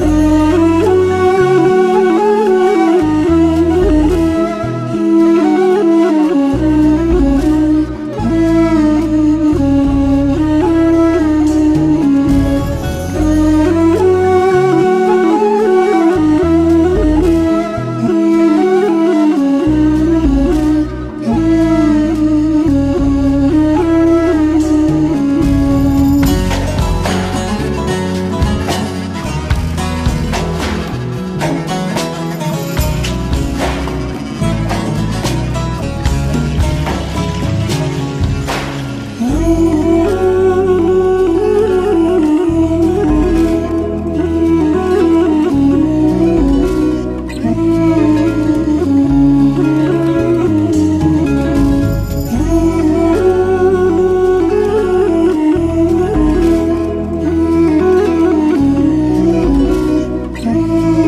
Ooh. you.